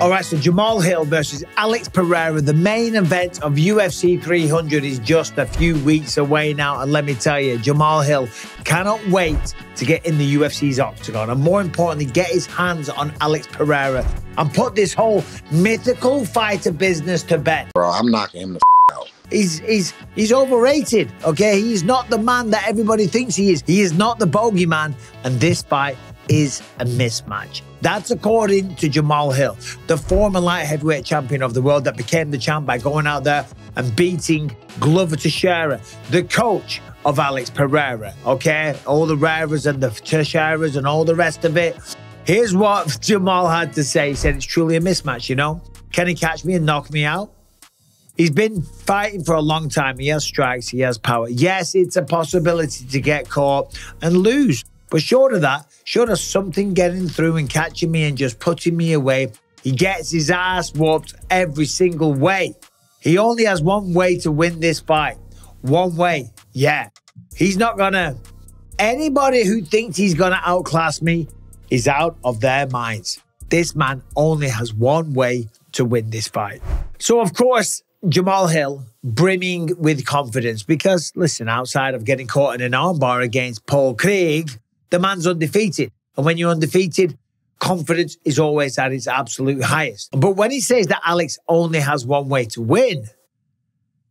All right, so Jamahal Hill versus Alex Pereira. The main event of UFC 300 is just a few weeks away now. And let me tell you, Jamahal Hill cannot wait to get in the UFC's octagon. And more importantly, get his hands on Alex Pereira and put this whole mythical fighter business to bed. Bro, I'm knocking him the f- out. He's, he's, he's overrated, okay? He's not the man that everybody thinks he is. He is not the bogeyman. And this fight is a mismatch. That's according to Jamahal Hill, the former light heavyweight champion of the world that became the champ by going out there and beating Glover Teixeira, the coach of Alex Pereira. Okay, all the Raras and the Teixeiras and all the rest of it. Here's what Jamahal had to say. He said it's truly a mismatch, you know? Can he catch me and knock me out? He's been fighting for a long time. He has strikes, he has power. Yes, it's a possibility to get caught and lose. But short of that, short of something getting through and catching me and just putting me away, he gets his ass whooped every single way. He only has one way to win this fight. One way. Yeah. He's not gonna. Anybody who thinks he's gonna outclass me is out of their minds. This man only has one way to win this fight. So, of course, Jamahal Hill brimming with confidence because, listen, outside of getting caught in an armbar against Paul Craig, the man's undefeated. And when you're undefeated, confidence is always at its absolute highest. But when he says that Alex only has one way to win,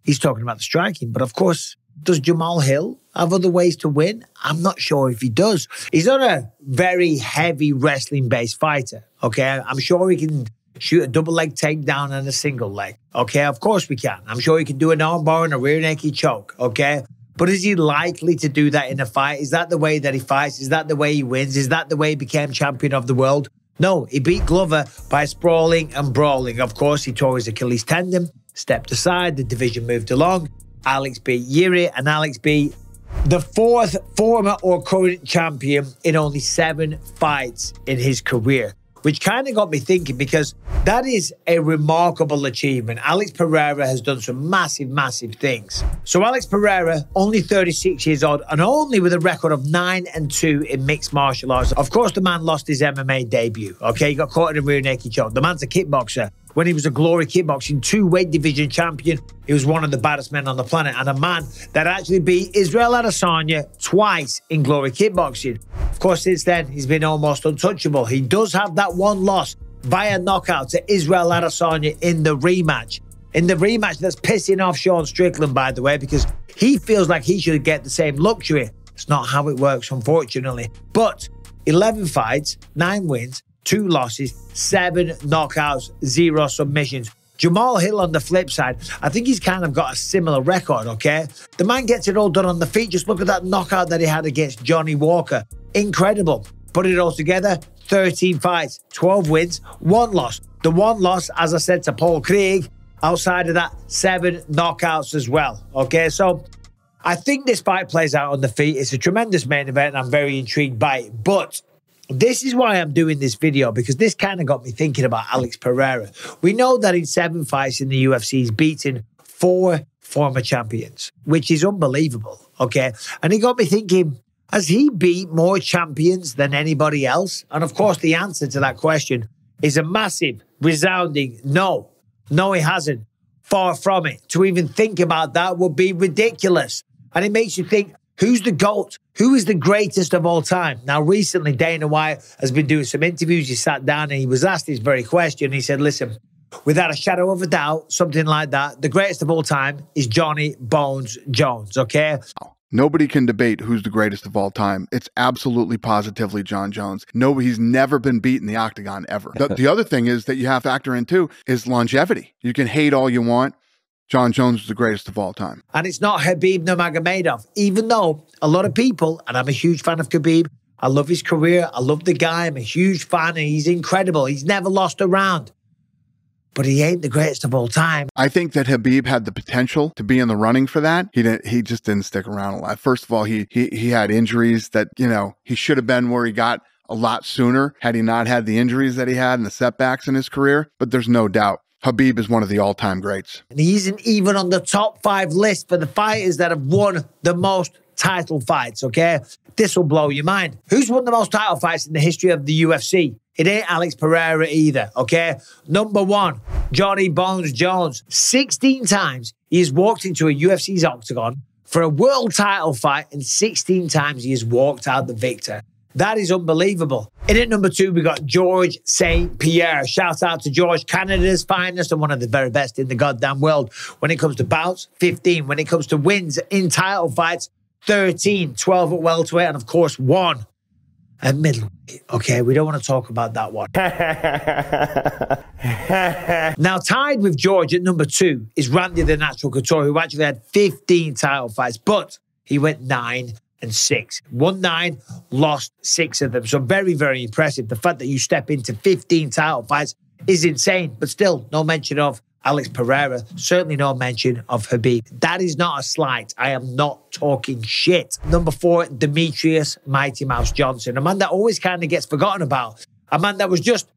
he's talking about the striking. But of course, does Jamahal Hill have other ways to win? I'm not sure if he does. He's not a very heavy wrestling based fighter. Okay. I'm sure he can shoot a double leg takedown and a single leg. Okay. Of course we can. I'm sure he can do an armbar and a rear naked choke. Okay. But is he likely to do that in a fight? Is that the way that he fights? Is that the way he wins? Is that the way he became champion of the world? No, he beat Glover by sprawling and brawling. Of course, he tore his Achilles tendon, stepped aside, the division moved along. Alex beat Jiri, and Alex beat the fourth former or current champion in only seven fights in his career which kind of got me thinking because that is a remarkable achievement. Alex Pereira has done some massive, massive things. So Alex Pereira, only 36 years old and only with a record of 9 and 2 in mixed martial arts. Of course, the man lost his MMA debut. Okay, he got caught in a rear naked choke. The man's a kickboxer when he was a Glory Kickboxing two weight division champion. He was one of the baddest men on the planet and a man that actually beat Israel Adesanya twice in Glory Kickboxing. Of course, since then, he's been almost untouchable. He does have that one loss via knockout to Israel Adesanya in the rematch. In the rematch that's pissing off Sean Strickland, by the way, because he feels like he should get the same luxury. It's not how it works, unfortunately. But 11 fights, nine wins, two losses, seven knockouts, zero submissions. Jamahal Hill on the flip side, I think he's kind of got a similar record, okay? The man gets it all done on the feet. Just look at that knockout that he had against Johnny Walker. Incredible. Put it all together 13 fights, 12 wins, one loss. The one loss, as I said to Paul Craig, outside of that, seven knockouts as well, okay? So I think this fight plays out on the feet. It's a tremendous main event. And I'm very intrigued by it. But this is why I'm doing this video because this kind of got me thinking about Alex Pereira. We know that in seven fights in the UFC, he's beaten four former champions, which is unbelievable. Okay. And it got me thinking, has he beat more champions than anybody else? And of course, the answer to that question is a massive, resounding no. No, he hasn't. Far from it. To even think about that would be ridiculous. And it makes you think, Who's the GOAT? Who is the greatest of all time? Now, recently, Dana White has been doing some interviews. He sat down and he was asked this very question. He said, Listen, without a shadow of a doubt, something like that, the greatest of all time is Johnny Bones Jones, okay? Nobody can debate who's the greatest of all time. It's absolutely positively Jon Jones. No, he's never been beat in the octagon ever. the, the other thing is that you have to factor in too is longevity. You can hate all you want. Jon Jones is the greatest of all time. And it's not Khabib Nurmagomedov, even though a lot of people, and I'm a huge fan of Khabib, I love his career, I love the guy, I'm a huge fan, and he's incredible. He's never lost a round. But he ain't the greatest of all time. I think that Khabib had the potential to be in the running for that. He didn't. He just didn't stick around a lot. First of all, he he he had injuries that you know he should have been where he got a lot sooner had he not had the injuries that he had and the setbacks in his career. But there's no doubt Khabib is one of the all time greats. And he isn't even on the top five list for the fighters that have won the most title fights, okay? This will blow your mind. Who's won the most title fights in the history of the UFC? It ain't Alex Pereira either, okay? Number one, Johnny Bones Jones. 16 times he has walked into a UFC's octagon for a world title fight, and 16 times he has walked out the victor. That is unbelievable. In at number two, we got George St. Pierre. Shout out to George, Canada's finest and one of the very best in the goddamn world. When it comes to bouts, 15. When it comes to wins in title fights, 13. 12 at welterweight, and of course, one at middleweight. Okay, we don't want to talk about that one. now, tied with George at number two is Randy the Natural Couture, who actually had 15 title fights, but he went nine and six. Won nine, lost six of them. So very, very impressive. The fact that you step into 15 title fights is insane, but still no mention of Alex Pereira, certainly no mention of Khabib. That is not a slight. I am not talking shit. Number four, Demetrious Mighty Mouse Johnson, a man that always kind of gets forgotten about. A man that was just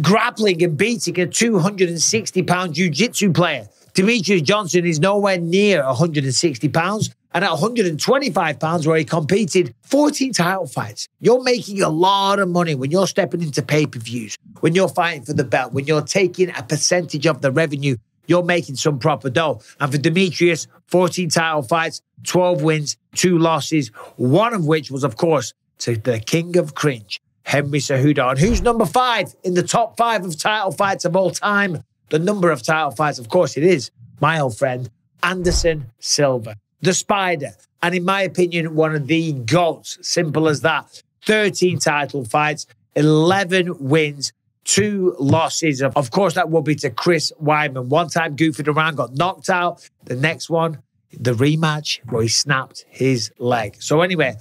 grappling and beating a 260 pound jiu jitsu player. Demetrious Johnson is nowhere near 160 pounds. And at 125 pounds, where he competed 14 title fights, you're making a lot of money when you're stepping into pay per views, when you're fighting for the belt, when you're taking a percentage of the revenue, you're making some proper dough. And for Demetrious, 14 title fights, 12 wins, two losses, one of which was, of course, to the king of cringe, Henry Cejudo. And who's number five in the top five of title fights of all time? The number of title fights, of course, it is my old friend, Anderson Silva the Spider. And in my opinion, one of the GOATs. Simple as that. 13 title fights, 11 wins, two losses. Of course, that will be to Chris Weidman. One time goofing around, got knocked out. The next one, the rematch, where he snapped his leg. So, anyway,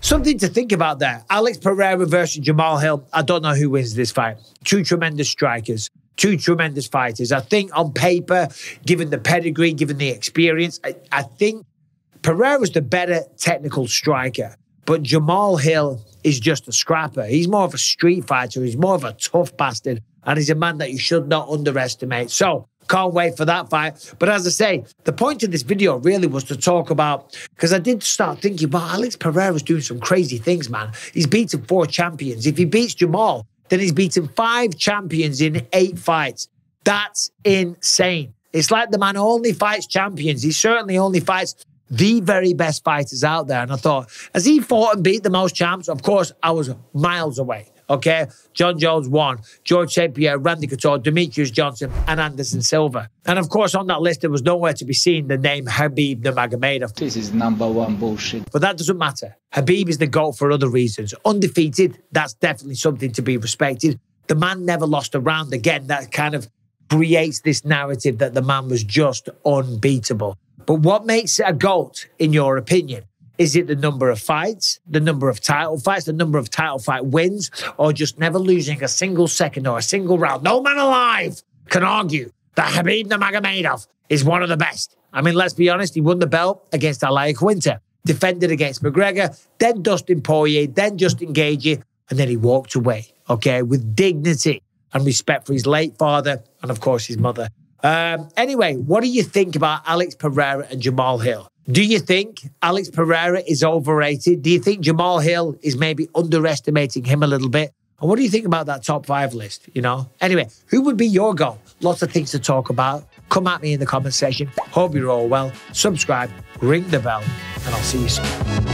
something to think about there. Alex Pereira versus Jamahal Hill. I don't know who wins this fight. Two tremendous strikers two tremendous fighters. I think on paper, given the pedigree, given the experience, I, I think Pereira's the better technical striker, but Jamahal Hill is just a scrapper. He's more of a street fighter. He's more of a tough bastard, and he's a man that you should not underestimate. So, can't wait for that fight. But as I say, the point of this video really was to talk about because I did start thinking, well, Alex Pereira's doing some crazy things, man. He's beaten four champions. If he beats Jamahal, then he's beaten five champions in eight fights. That's insane. It's like the man only fights champions. He certainly only fights the very best fighters out there. And I thought, has he fought and beat the most champs? Of course, I was miles away. Okay, Jon Jones won, George St. Pierre, Randy Couture, Demetrious Johnson, and Anderson Silva. And of course, on that list, there was nowhere to be seen the name Khabib Nurmagomedov. This is number one bullshit. But that doesn't matter. Khabib is the GOAT for other reasons. Undefeated, that's definitely something to be respected. The man never lost a round again. That kind of creates this narrative that the man was just unbeatable. But what makes it a GOAT, in your opinion? Is it the number of fights, the number of title fights, the number of title fight wins, or just never losing a single second or a single round? No man alive can argue that Khabib Nurmagomedov is one of the best. I mean, let's be honest, he won the belt against Al Iaquinta, defended against McGregor, then Dustin Poirier, then Justin Gaethje, and then he walked away, okay, with dignity and respect for his late father and, of course, his mother. Um, anyway, what do you think about Alex Pereira and Jamahal Hill? Do you think Alex Pereira is overrated? Do you think Jamahal Hill is maybe underestimating him a little bit? And what do you think about that top five list? You know? Anyway, who would be your goal? Lots of things to talk about. Come at me in the comment section. Hope you're all well. Subscribe, ring the bell, and I'll see you soon.